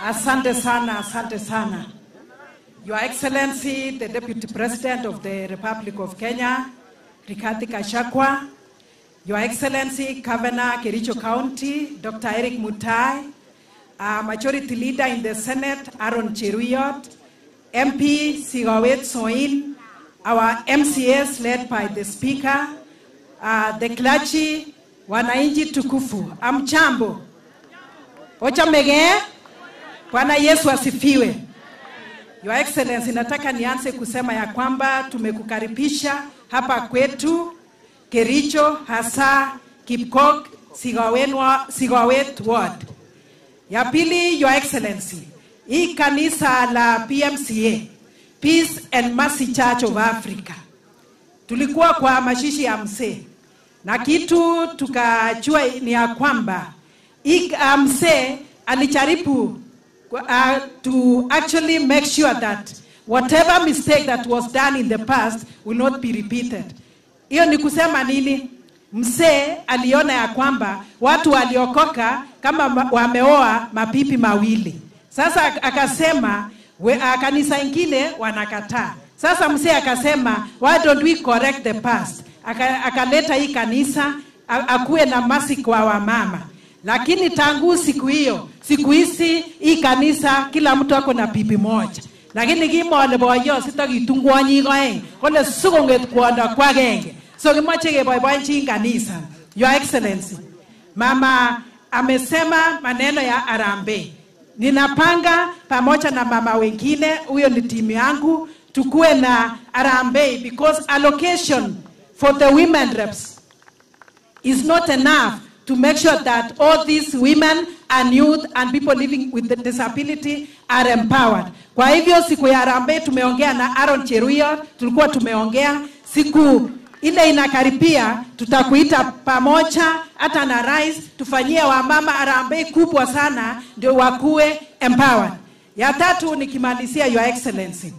Asante sana, asante sana. Your Excellency, the Deputy President of the Republic of Kenya, Rigathi Gachagua, Your Excellency, Governor Kericho County, Dr. Eric Mutai, uh, Majority Leader in the Senate, Aaron Cheruyot, MP Sigawet Soin, our MCS led by the Speaker, uh, the clergy, wananchi tukufu, amchambo, ochamege, Bwana Yesu asifiwe. Your Excellency, nataka nianze kusema ya kwamba tumekukaribisha hapa kwetu Kericho, hasa Kipkok, Sigawet Ward. Ya pili, Your Excellency, hii kanisa la PMCA, Peace and Mercy Church of Africa, tulikuwa kwa mashishi ya mzee na kitu tukajua ni ya kwamba hii alicharibu alijaribu uh, to actually make sure that whatever mistake that was done in the past will not be repeated. Hiyo ni kusema nini? Msee aliona ya kwamba watu waliokoka kama wameoa mapipi mawili. Sasa akasema we, uh, kanisa ingine wanakataa. Sasa msee akasema why don't we correct the past? Aka- Akaleta hii kanisa akuwe na masi kwa wamama lakini tangu siku hiyo siku hizi hii kanisa kila mtu ako na bibi moja. Lakini kimole boyo sitokitungwonyi koeng kole sikonget kwondo kwagenge so kimoche keboiboenchi kanisa. Your excellency mama amesema maneno ya arambe. Ninapanga pamoja na mama wengine huyo ni timu yangu tukuwe na arambe because allocation for the women reps is not enough to make sure that all these women and youth and people living with the disability are empowered. Kwa hivyo siku ya Harambee tumeongea na Aaron Cheruiyot, tulikuwa tumeongea siku ile inakaribia, tutakuita pamoja hata na rais, tufanyie wamama harambee kubwa sana, ndio wakuwe empowered. Ya tatu nikimalizia, Your Excellency,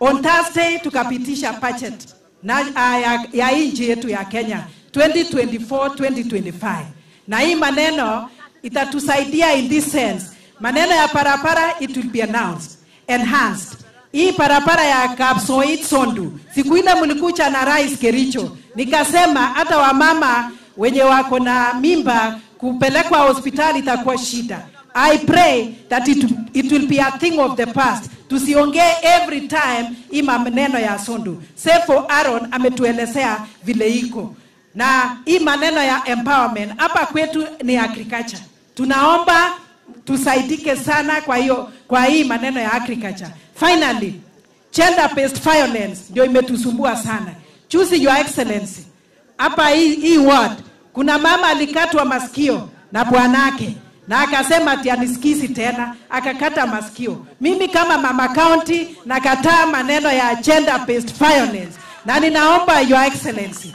on Thursday tukapitisha budget na, uh, ya, ya nchi yetu ya Kenya 2024-2025 na hii maneno itatusaidia in this sense. Maneno ya parapara it will be announced, enhanced. Hii parapara ya Kapsoit Sondu, siku ile mlikucha na rais Kericho, nikasema hata wamama wenye wako na mimba kupelekwa hospitali itakuwa shida. I pray that it, it will be a thing of the past. Tusiongee every time hii maneno ya Sondu. Sefo Aaron ametuelezea vile iko na hii maneno ya empowerment hapa kwetu ni agriculture. Tunaomba tusaidike sana kwa hiyo kwa hii maneno ya agriculture. Finally, gender based violence ndio imetusumbua sana. Choose your excellency, hapa hii, hii ward kuna mama alikatwa masikio na bwanake na akasema ati anisikisi tena, akakata masikio. Mimi kama mama county nakataa maneno ya gender based violence, na ninaomba your excellency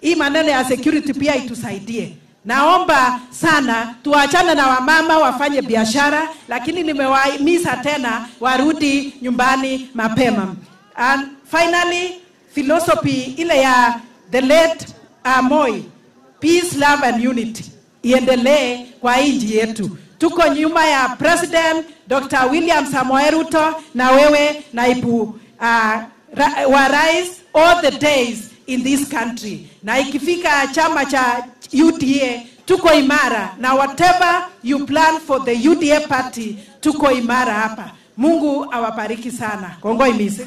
hii maneno ya security pia itusaidie. Naomba sana tuachane na wamama wafanye biashara, lakini nimewahimiza tena warudi nyumbani mapema. And finally, philosophy ile ya the late uh, Moi, peace, love and unity iendelee kwa nchi yetu. Tuko nyuma ya President Dr. William Samoei Ruto na wewe naibu uh, ra, wa rais all the days in this country na ikifika chama cha UDA tuko imara na whatever you plan for the UDA party tuko imara hapa. Mungu awabariki sana. Kongoi mise.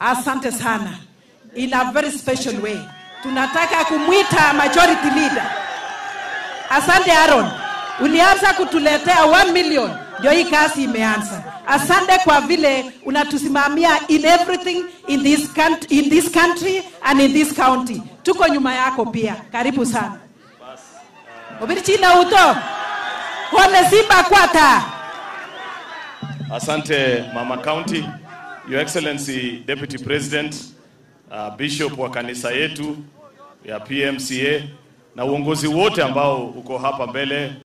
Asante sana. In a very special way. Tunataka kumwita majority leader. Asante Aaron. Ulianza kutuletea 1 million ndio hii kazi imeanza. Asante kwa vile unatusimamia in everything in this, country, in this country and in this county. Tuko nyuma yako pia. Karibu sana. Obirichina uto. Pole Simba kwata. Asante Mama County, Your Excellency Deputy President, uh, Bishop wa kanisa yetu ya PMCA na uongozi wote ambao uko hapa mbele